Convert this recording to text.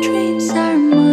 dreams are mine.